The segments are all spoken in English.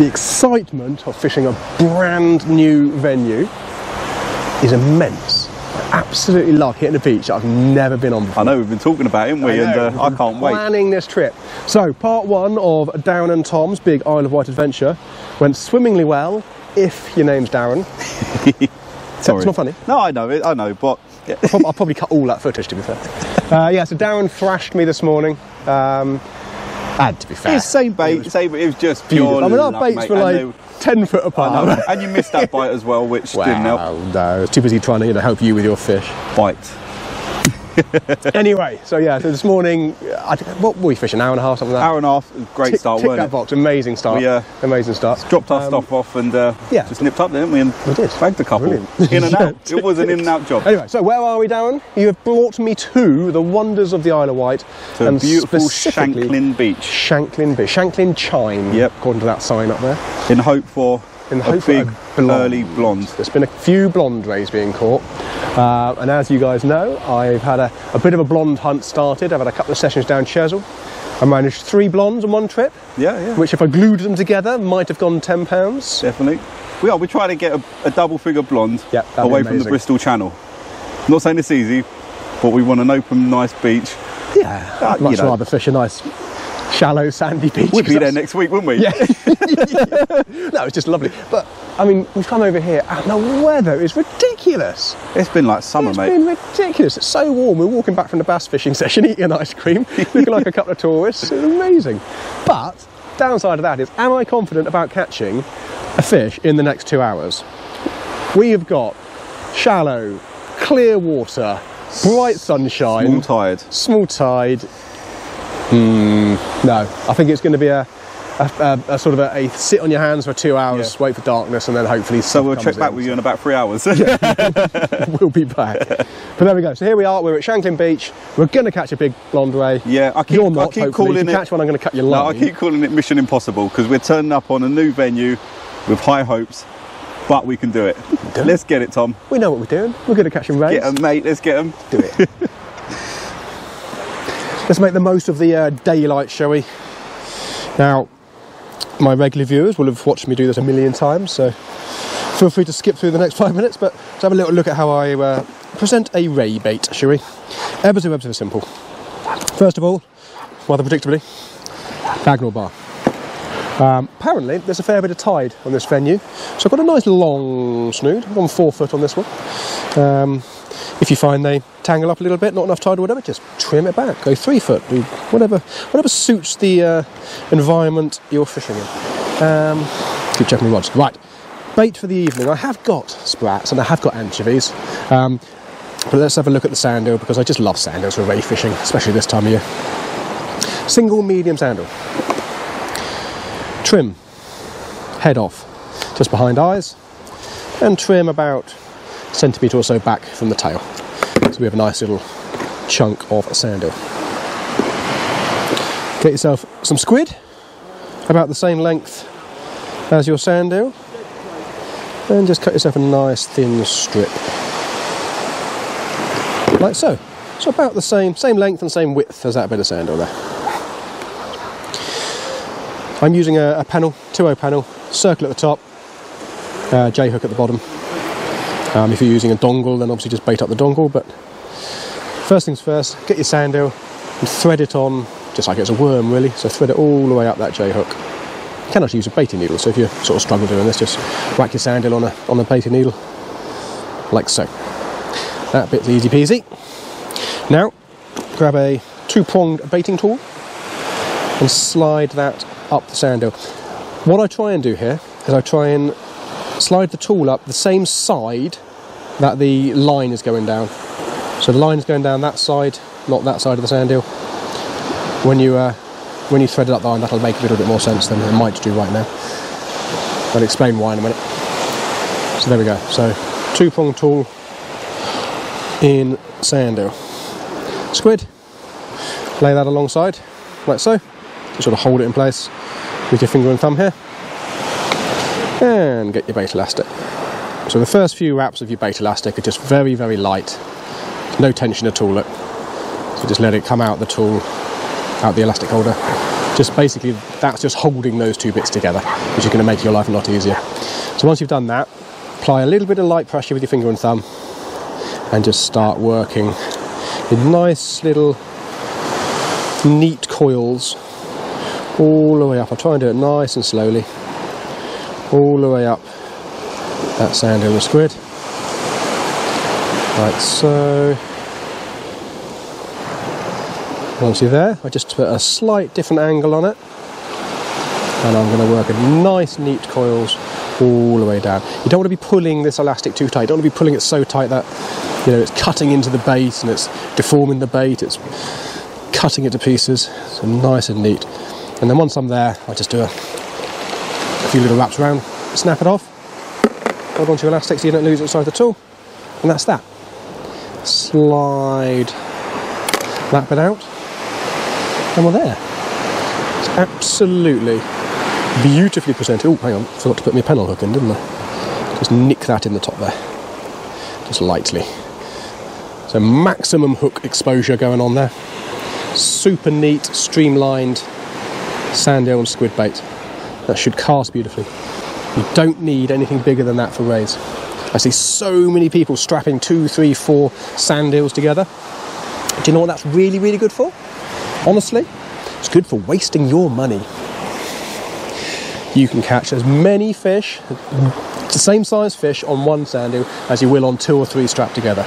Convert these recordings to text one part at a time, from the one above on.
the excitement of fishing a brand new venue is immense. I absolutely love hitting a beach that I've never been on before. I know we've been talking about it, haven't we? I and uh, I can't wait. Planning this trip. So, part one of Darren and Tom's big Isle of Wight adventure went swimmingly well. If your name's Darren, Sorry. it's not funny. No, I know it. I know, but. I'll prob- I'll probably cut all that footage to be fair. Uh, yeah, so Darren thrashed me this morning. Um, and to be fair, it's same bait, same. It was just pure. I mean, our baits mate, were like ten foot apart. know. and you missed that bite as well, which didn't help. No, I was too busy trying to you know, help you with your fish. Bite. anyway, so yeah, so this morning, I, what were we fishing? An hour and a half, something like that. Hour and a half, great Tick- start, tick weren't that it? box, amazing start. We, uh, amazing start. Dropped our Um, stuff off and uh, yeah. just nipped up, didn't we? And We did. bagged a couple. In and out. It was an in and out job. Anyway, so where are we, Darren? You have brought me to the wonders of the Isle of Wight, To and beautiful Shanklin Beach. Shanklin Beach, Shanklin Chine. Yep. according to that sign up there. In hope for In a hope for big a blonde. early blonde. There's been a few blonde rays being caught, uh, and as you guys know, I've had a, a bit of a blonde hunt started. I've had a couple of sessions down Chesil. I managed three blondes on one trip, Yeah, yeah. which, if I glued them together, might have gone ten pounds. Definitely. We are. We're trying to get a, a double figure blonde away from the. Bristol Channel. not saying it's easy, but we want an open, nice beach. Yeah, Uh, I'd much you know. rather fish a nice, shallow, sandy beach. We'd be there next week, wouldn't we? Yeah. no, it's just lovely. But I mean, we've come over here, and the weather is ridiculous. It's been like summer, It's mate. It's been ridiculous. It's so warm. We're walking back from the bass fishing session, eating an ice cream, looking like a couple of tourists. It's amazing. But downside of that is, am I confident about catching a fish in the next two hours? We have got shallow, clear water, bright sunshine, Small tired. small tide. Hmm, no, I think it's going to be a, a, a, a sort of a, sit on your hands for two hours, Yeah. wait for darkness, and then hopefully. So we'll check back with you in about three hours. we'll be back. but there we go. So here we are. We're at Shanklin Beach. We're going to catch a big blonde ray. Yeah, I keep- You're I not. keep hopefully. calling if you it- catch one, I'm going to cut your line. no. I keep calling it Mission Impossible because we're turning up on a new venue with high hopes, but we can do it. do. Let's get it, Tom. We know what we're doing. We're good at catching rays. Get 'em, mate. Let's get them. do it. Let's make the most of the uh, daylight, shall we? Now, my regular viewers will have watched me do this a million times, so feel free to skip through the next five minutes, but let's have a little look at how I uh, present a ray bait, shall we? Ever so, ever so simple. First of all, rather predictably, Bagnall bar. Um, apparently, there's a fair bit of tide on this venue, so I've got a nice long snood. Gone four foot on this one. Um, if you find they tangle up a little bit, not enough tide or whatever, just trim it back. Go three foot, do whatever, whatever suits the uh, environment you're fishing in. Um, keep checking my rods. Right, bait for the evening. I have got sprats and I have got anchovies. Um, but let's have a look at the sand eel because I just love sand eels for ray fishing, especially this time of year. Single medium sand eel. Trim, head off, just behind eyes, and trim about centimetre or so back from the tail. So we have a nice little chunk of sand. Get yourself some squid, about the same length as your sand and just cut yourself a nice thin strip, like so. So about the same same length and same width as that bit of sand there. I'm using a, a pennel, 2.0 pennel, circle at the top, uh, J hook at the bottom. Um, if you're using a dongle, then obviously just bait up the dongle. But first things first, get your sand eel and thread it on, just like it's a worm, really. So thread it all the way up that J hook. You can actually use a baiting needle. So if you sort of struggle doing this, just whack your sand eel on a on a baiting needle, like so. That bit's easy peasy. Now, grab a two-pronged baiting tool and slide that up the sand eel. What I try and do here is I try and slide the tool up the same side that the line is going down. So the line is going down that side, not that side of the sand eel. When you uh, when you thread it up the line, that'll make a little bit more sense than it might do right now. I'll explain why in a minute. So there we go. So two prong tool in sand eel. Squid. Lay that alongside, like so. Just sort of hold it in place with your finger and thumb here and get your bait elastic. So the first few wraps of your bait elastic are just very, very light, no tension at all. Look. So just let it come out the tool, out the elastic holder, Just basically, that's just holding those two bits together, which is going to make your life a lot easier. So once you've done that, apply a little bit of light pressure with your finger and thumb, and just start working in nice little neat coils all the way up. I'll try and do it nice and slowly, all the way up that sand and the squid, like so. Once you're there, I just put a slight different angle on it, and I'm going to work in nice, neat coils all the way down. You don't want to be pulling this elastic too tight. You don't want to be pulling it so tight that you know it's cutting into the bait and it's deforming the bait. It's cutting it to pieces. So nice and neat. And then once I'm there, I just do a, a few little wraps around, snap it off, hold on to your elastic so you don't lose it inside the tool, and that's that. Slide that bit out, and we're there. It's absolutely beautifully presented. Oh, hang on, forgot to put my pennel hook in, didn't I? Just nick that in the top there, just lightly. So maximum hook exposure going on there. Super neat, streamlined sand eel and squid bait. That should cast beautifully. You don't need anything bigger than that for rays. I see so many people strapping two, three, four sand eels together. Do you know what that's really, really good for? Honestly, it's good for wasting your money. You can catch as many fish, the same size fish on one sand eel as you will on two or three strapped together.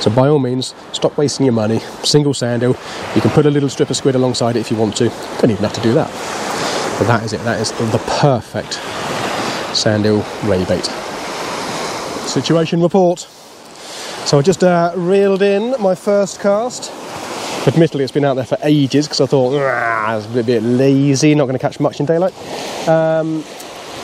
So by all means, stop wasting your money. Single sand eel. You can put a little strip of squid alongside it if you want to. Don't even have to do that. But that is it. That is the perfect sand eel ray bait. Situation report. So I just uh, reeled in my first cast. Admittedly, it's been out there for ages because I thought "Ah, it's a bit, bit lazy, not going to catch much in daylight. Um,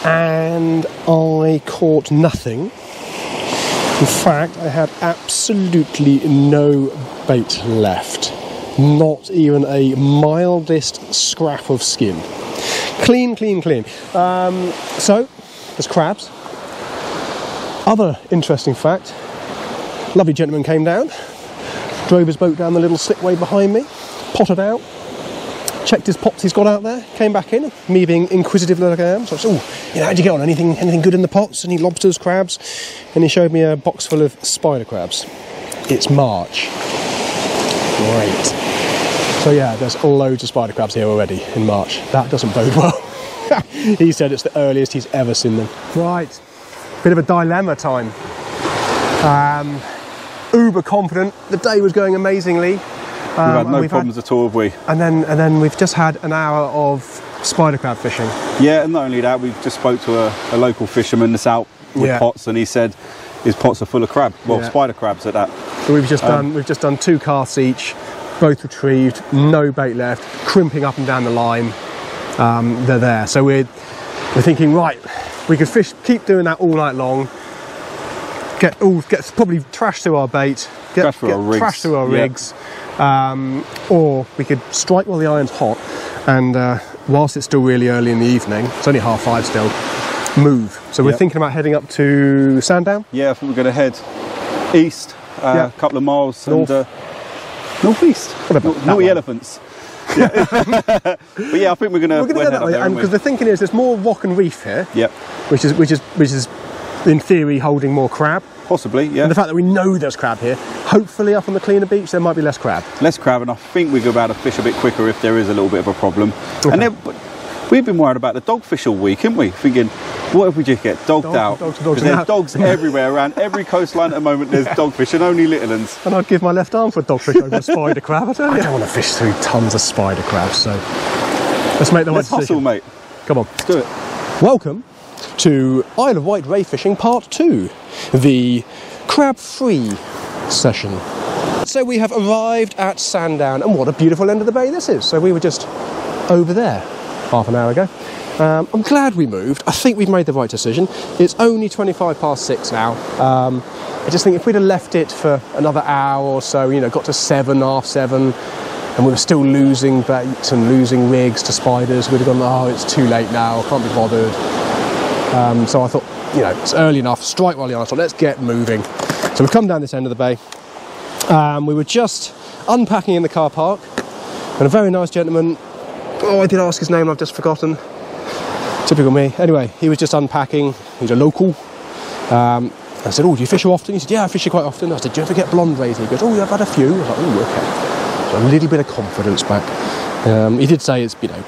and I caught nothing. In fact, I had absolutely no bait left. Not even a mildest scrap of skin. Clean, clean, clean. Um, so, there's crabs. Other interesting fact lovely gentleman came down, drove his boat down the little slipway behind me, potted out, checked his pots he's got out there, came back in, me being inquisitive like I am. So I said, oh, you know, how'd you get on? Anything, anything good in the pots? Any lobsters, crabs? And he showed me a box full of spider crabs. It's March. Great. So yeah, there's loads of spider crabs here already in March. That doesn't bode well. he said it's the earliest he's ever seen them. Right, bit of a dilemma time. Um, uber confident. The day was going amazingly. We've Um, had no we've problems at all, have we? and then and then we've just had an hour of spider crab fishing. Yeah, and not only that, we've just spoke to a, a local fisherman that's out with Yeah. pots, and he said his pots are full of crab. Well, Yeah. spider crabs at that. So we've just Um, done we've just done two casts each, both retrieved, no bait left, crimping up and down the line. Um, they're there. So we're we're thinking right, we could fish, keep doing that all night long. Get all get probably trash through our bait, get, Trash through get our rigs. trash through our Yeah. rigs, um, or we could strike while the iron's hot, and uh, whilst it's still really early in the evening, it's only half five still. Move. So we're Yep. thinking about heading up to Sandown. Yeah, I think we're going to head east uh, Yeah. a couple of miles North. and uh, northeast. Whatever, No- naughty way. elephants. Yeah. but yeah, I think we're going to We're going to go that way, and because the thinking is there's more rock and reef here, Yep, which is which is which is in theory holding more crab. possibly. Yeah, And the fact that we know there's crab here, hopefully up on the cleaner beach there might be less crab. less crab, and I think we go about to fish a bit quicker if there is a little bit of a problem. And then but we've been worried about the dogfish all week, haven't we? Thinking, what if we just get dogged Dogs, out? dogs, dogs, 'Cause there's now- dogs everywhere around every coastline at the moment. There's dogfish and only little ones. And I'd give my left arm for a dogfish over a spider crab. I tell you. I don't want to fish through tons of spider crabs, so let's make the right Let's hustle, decision. mate. Come on. Let's do it. Welcome to Isle of Wight Ray Fishing Part 2, the crab free session. So we have arrived at Sandown, and what a beautiful end of the bay this is. So we were just over there half an hour ago. Um, I'm glad we moved. I think we've made the right decision. It's only 25 past six now. Um, I just think if we'd have left it for another hour or so, you know, got to seven, half seven, and we were still losing baits and losing rigs to spiders, we'd have gone, oh, it's too late now, can't be bothered. Um, so I thought, you know, it's early enough, strike while the iron's hot, let's get moving. So we've come down this end of the bay. Um, we were just unpacking in the car park, and a very nice gentleman oh, I did ask his name, I've just forgotten. Typical me. Anyway, he was just unpacking. He's a local. Um, I said, oh, do you fish often? He said, yeah, I fish quite often. I said, do you ever get blonde rays? He goes, oh, yeah, I've had a few. I was like, oh, okay. So a little bit of confidence back. Um, he did say it's, you know,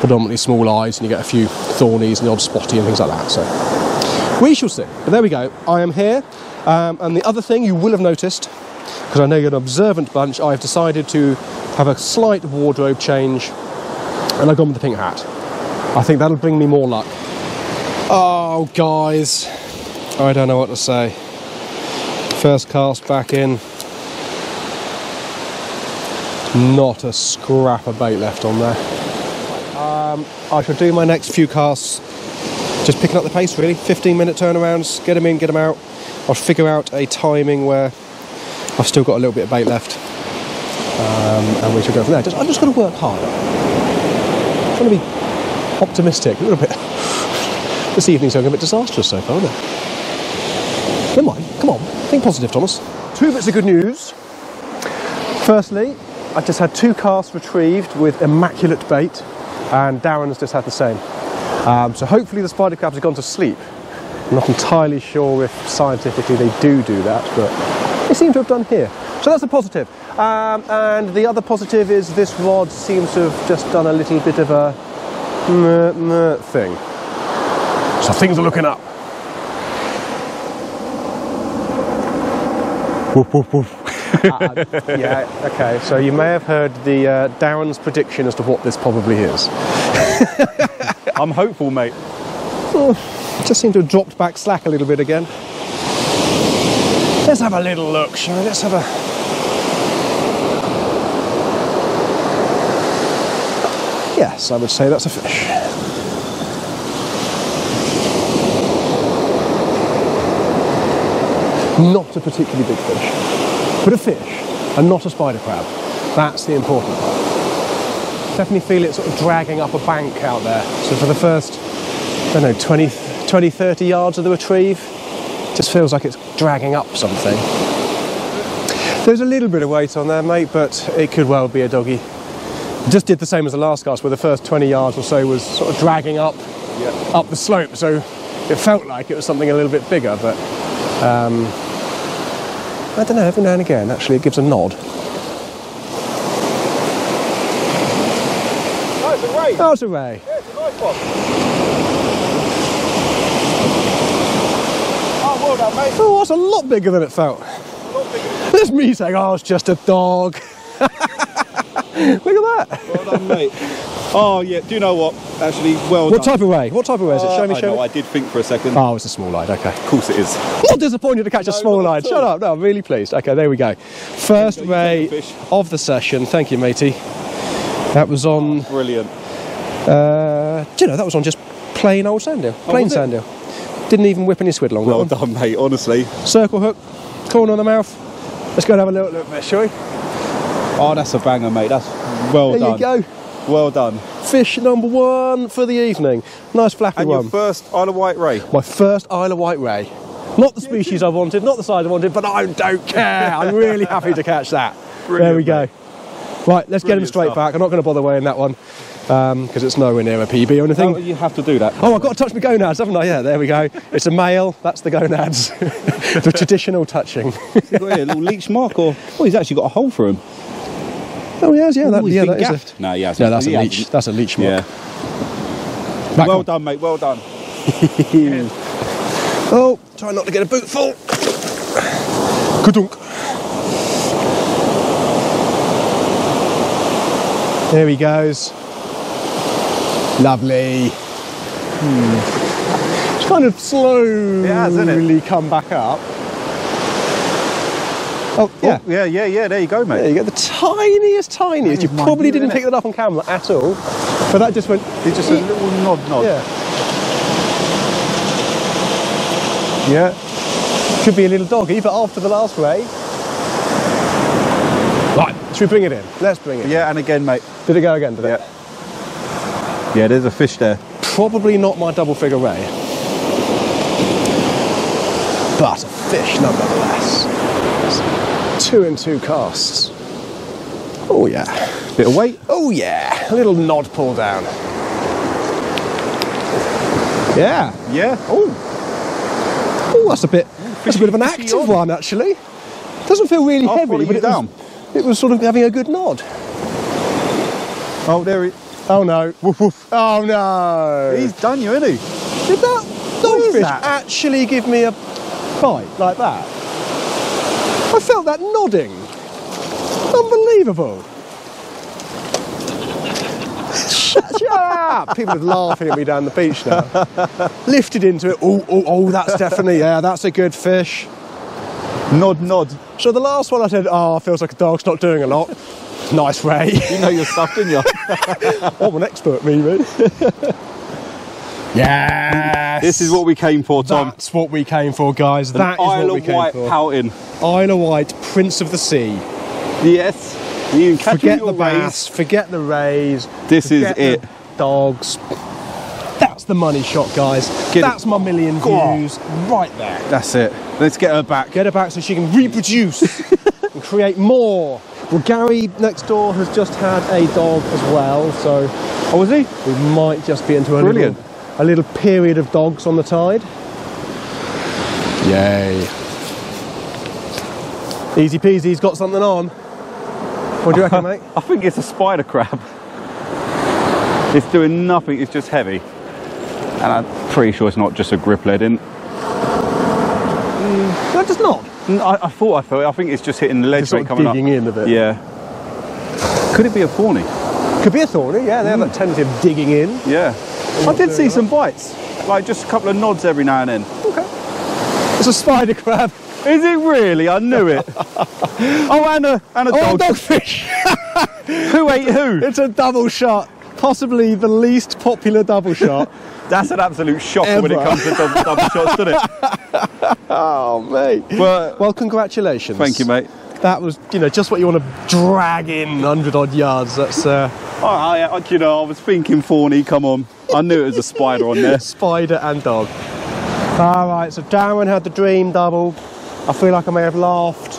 predominantly small eyes and you get a few thornies and the odd spotty and things like that. So we shall see. But there we go. I am here. Um, and the other thing you will have noticed, because I know you're an observant bunch, I've decided to have a slight wardrobe change and I've gone with the pink hat. I think that'll bring me more luck. Oh, guys, I don't know what to say. First cast back in. Not a scrap of bait left on there. Um, I shall do my next few casts just picking up the pace really 15 minute turnarounds get them in get them out I'll figure out a timing where I've still got a little bit of bait left um, and we shall go from there just, I'm just going to work hard I'm trying to be optimistic. A little bit this evening's going a bit disastrous so far isn't it? Never mind. Come on. Think positive Thomas. Two bits of good news. Firstly I just had two casts retrieved with immaculate bait and Darren's just had the same. Um, so hopefully the spider crabs have gone to sleep. I'm not entirely sure if scientifically they do do that, but they seem to have done here. So that's a positive. Um, and the other positive is this rod seems to have just done a little bit of a meh, meh thing. So things are looking up. Woof, woof, woof. uh, yeah, okay. So you may have heard the uh, Darren's prediction as to what this probably is. I'm hopeful, mate. Oh, just seem to have dropped back slack a little bit again. Let's have a little look, shall we? Let's have a. Yes, I would say that's a fish. Not a particularly big fish, but a fish, and not a spider crab. That's the important part definitely feel it sort of dragging up a bank out there. So for the first, I don't know, 20, 20 30 yards of the retrieve, just feels like it's dragging up something. There's a little bit of weight on there, mate, but it could well be a doggy. Just did the same as the last cast, where the first 20 yards or so was sort of dragging up, up the slope. So it felt like it was something a little bit bigger, but um, I don't know. Every now and again, actually, it gives a nod. Oh, it's a ray. Yeah, it's a nice one. Oh, well done, mate. Oh, that's a lot bigger than it felt. There's me saying, oh, it's just a dog. Look at that. Well done, mate. Oh, yeah, do you know what? Actually, well What done. type of way? What type of way is it? Show me, Uh, I show know, me. I did think for a second. Oh, it's a small line, okay. Of course it is. Not disappointed to catch a small line. Shut up. No, I'm really pleased. Okay, there we go. First take ray the of the session. Thank you, matey. That was on, Brilliant. uh, do you know, that was on just plain old sand eel. Plain was it? sand eel. Didn't even whip any swiddle on Well one. done, mate, honestly. Circle hook, corner on the mouth. Let's go and have a little look there, shall we? Oh, that's a banger, mate. That's well There done. There you go. Well done. Fish number one for the evening. Nice flappy And one. your first Isle of Wight ray. My first Isle of Wight ray. Not the species I wanted, not the size I wanted, but I don't care. I'm really happy to catch that. there we go. Brilliant, Right, let's get him straight stuff. back. I'm not going to bother weighing that one um, because it's nowhere near a PB or Oh, anything. you have to do that. Oh, I've got to touch my gonads, haven't I? Yeah, there we go. It's a male. That's the gonads. the traditional touching. You've got a little leech mark, or oh, he's actually got a hole for him. Oh, he has. Yeah, that, yeah, been that is gaffed. a, No, yeah. no, that's a he leech. hasn't. That's a leech mark. Yeah. Back well on. done, mate. Well done. Oh, try not to get a boot full. Kudunk. There he goes. Lovely. Hmm. It's kind of slowly has, hasn't it? come back up. Oh, oh, yeah. Oh, yeah, yeah, yeah. There you go, mate. There you go, the tiniest, tiniest. You That is my probably didn't pick that up on camera at all, but that just went. It's just a little nod, nod. Yeah. Yeah. Could be a little doggy, but after the last ray. Right, should we bring it in? Let's bring it. Yeah, and again, mate. Did it go again? Did it? Yeah. Yeah, there's a fish there. Probably not my double figure ray. But fish nonetheless. Two and two casts. Oh yeah. Bit of weight. Oh yeah, a little nod pull down. Yeah. Yeah. Oh. Oh, that's a bit. That's a bit of an active on. one actually. Doesn't feel really I'll heavy, but it down. Was, it was sort of having a good nod. Oh, there he. Oh no. Woof, woof. Oh no. He's done you, isn't he? Did that dogfish that? actually give me a bite like that? I felt that nodding. Unbelievable. shut, shut up! People are laughing at me down the beach now. Lifted into it. Oh, oh, oh, that's definitely, yeah, that's a good fish. Nod, nod. So the last one I said, oh, feels like a dog's not doing a lot. Nice, Ray. You know your stuff, didn't you? I'm an expert, me, mate. Yes. this is what we came for, Tom. That's what we came for, guys. An That is Isle what we came Wight for. pouting. Isle of Wight, Prince of the Sea. Yes. You can Forget the bass, forget the rays. This is it. Dogs. That's the money shot, guys. Get it. That's my million Go on. views right there. That's it. Let's get her back. Get her back so she can reproduce and create more. Well, Gary next door has just had a dog as well, so Oh, was he? we might just be into a Brilliant. little, a little period of dogs on the tide. Yay. Easy peasy, he's got something on. What do you reckon, mate? I think it's a spider crab. It's doing nothing, it's just heavy. And I'm pretty sure it's not just a grip lead in. Mm, no, it does not. I, I thought I felt it. I think it's just hitting the ledge Just sort of coming digging up. in a bit. Yeah. Could it be a thorny? Could be a thorny, yeah, they have that mm. tendency of digging in. Yeah. I did see some bites. Like just a couple of nods every now and then. Okay. It's a spider crab. Is it really? I knew it. oh, and a, and a Oh, dog. dogfish! Who ate who? it's a double shot. Possibly the least popular double shot. That's an absolute shocker when it comes to double, double shots, doesn't it? oh, mate. But Well, congratulations. thank you, mate. That was, you know, just what you want to drag in 100 odd yards. That's uh, Oh, I, I, you know, I was thinking fawny. Come on, I knew it was a spider on there. spider and dog. All right, so Darren had the dream double. I feel like I may have laughed.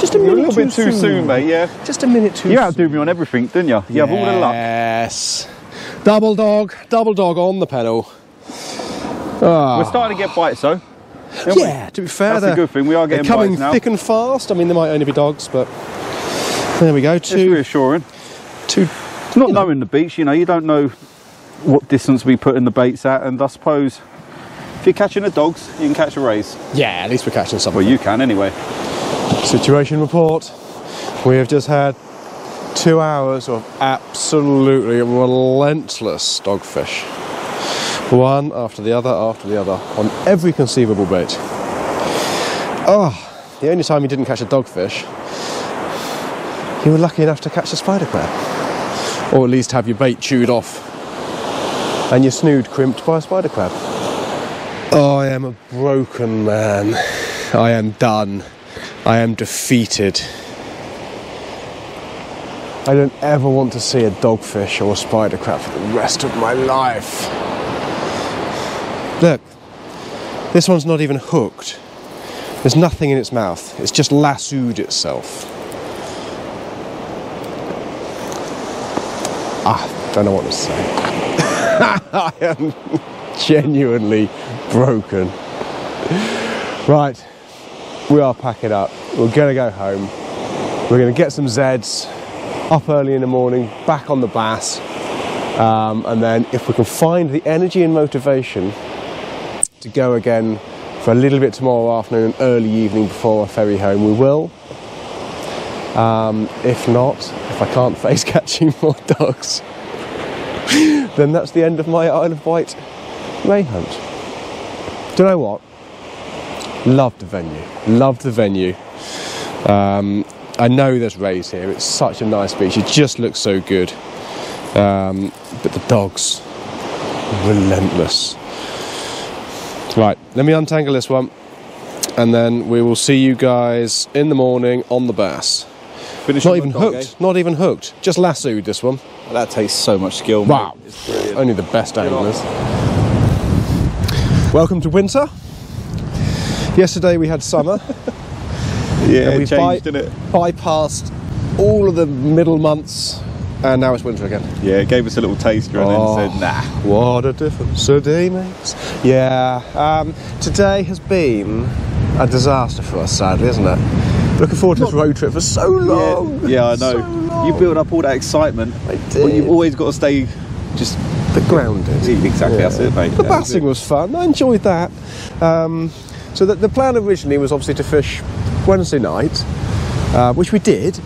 Just a You're minute a little bit too soon, mate. Yeah. Just a minute too You soon. outdo me on everything, didn't you? You have all the luck. Yes. Double dog, double dog on the pedal. Ah. We're starting to get bites, though. aren't we? Yeah, to be fair, That's a good thing. We are getting they're coming bites now. thick and fast. I mean, there might only be dogs, but there we go. It's Two, reassuring. two. It's not knowing the beach, you know, you don't know what distance we put in the baits at, and I suppose if you're catching the dogs, you can catch a rays. Yeah, at least we're catching something. Well, you can anyway. Situation report. We have just had two hours of absolutely relentless dogfish. One after the other after the other on every conceivable bait. Oh, the only time you didn't catch a dogfish, you were lucky enough to catch a spider crab. Or at least have your bait chewed off and your snood crimped by a spider crab. Oh, I am a broken man. I am done. I am defeated. I don't ever want to see a dogfish or a spider crab for the rest of my life. Look, this one's not even hooked. There's nothing in its mouth. It's just lassoed itself. Ah, don't know what to say. I am genuinely broken. Right, we are packing up. We're going to go home. We're going to get some Zeds up early in the morning, back on the bass. Um, and then, if we can find the energy and motivation to go again for a little bit tomorrow afternoon and early evening before I ferry home, we will. Um, if not, if I can't face catching more dogs, then that's the end of my Isle of Wight ray hunt. Do you know what? Loved the venue. Loved the venue. Um, I know there's rays here. It's such a nice beach. It just looks so good. Um, but the dogs, relentless. Right, let me untangle this one, and then we will see you guys in the morning on the bass. Finish Not even dog, hooked. Not even hooked. Just lassoed this one. That takes so much skill. Wow. Mate. Only the best anglers. Welcome to winter. Yesterday we had summer. Yeah, we changed, buy- didn't it? bypassed all of the middle months and now it's winter again. Yeah, it gave us a little taster and Oh. then said, nah. What a difference a day makes. Yeah, um, today has been a disaster for us, sadly, isn't it? Looking forward to this road trip for so long. Yeah, yeah, I know. long. you build up all that excitement, I but did. you've always got to stay just the grounded. exactly. That's it, mate. The Yeah, bassing was fun. I enjoyed that. Um, so the, the plan originally was obviously to fish Wednesday night, uh, which we did.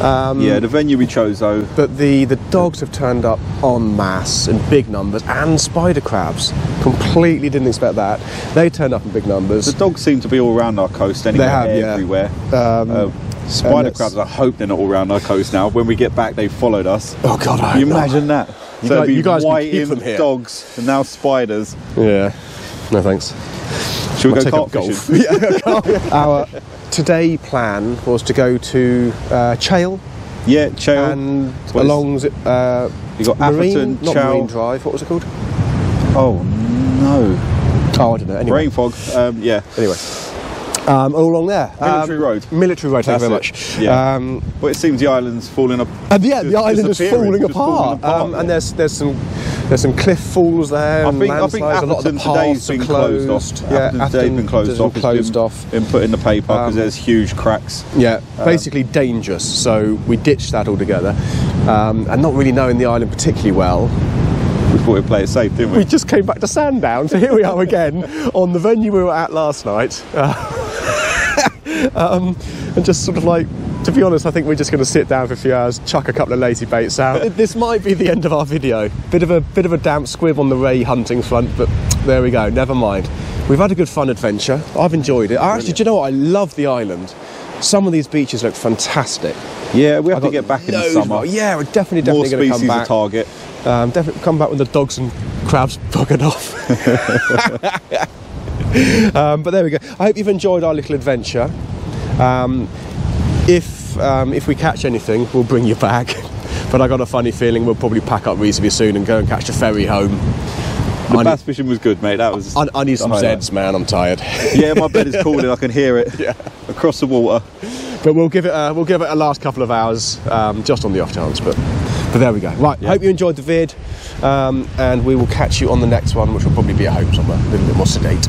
Um, Yeah, the venue we chose though. But the, the dogs have turned up en masse in big numbers and spider crabs. Completely didn't expect that. They turned up in big numbers. The dogs seem to be all around our coast anyway. They have, yeah. everywhere. Um, Uh, spider crabs. I hope they're not all around our coast now. When we get back, they followed us. Oh, God, I you not. imagine that? You so guys- you guys white keep in them here. dogs and now spiders. Yeah. No thanks. Should we I'll go carp golf. yeah, Our today plan was to go to uh, Chale Yeah, Chale. and What is- along uh, You got Marine, Atherton, not Chale. Marine Drive. What was it called? Oh no, Oh, I don't know. Anyway, rain fog. Um, yeah, anyway, um, all along there. Military Um, Road. Military Road. Thank you very much. yeah. Um, but it seems the island's falling up. and yeah, the island is falling apart. falling apart, Um, yeah. and there's there's some there's some cliff falls there. I and think I think landslides. a lot of the today's been closed. closed off. Yeah, Atherton today's been closed off. Closed been, off. Been put in the paper because Um, there's huge cracks. Yeah, Um, basically dangerous. So we ditched that altogether, um, and not really knowing the island particularly well. We thought we'd play it safe, didn't we? We just came back to Sandown, so here we are again on the venue we were at last night, uh, um, and just sort of like. To be honest, I think we're just going to sit down for a few hours, chuck a couple of lazy baits out. this might be the end of our video. Bit of a bit of a damp squib on the ray hunting front, but there we go. Never mind. We've had a good fun adventure. I've enjoyed it. I actually, do you know what? I love the island. Some of these beaches look fantastic. yeah, we have I to get back in the summer. more- Yeah, we're definitely More definitely going to species come to back. target. Um, definitely come back when the dogs and crabs buggered off. um, but there we go. I hope you've enjoyed our little adventure. Um, if um, if we catch anything, we'll bring you back. but I got a funny feeling we'll probably pack up reasonably soon and go and catch the ferry home. The I need- bass fishing was good, mate. That was. I, I need some highlight. Zeds, man. I'm tired. Yeah, my bed is calling. I can hear it across the water. but we'll give it a, we'll give it a last couple of hours, um, just on the off chance. But but there we go. Right. Yeah. Hope you enjoyed the vid, um, and we will catch you on the next one, which will probably be at home somewhere, a little bit more sedate.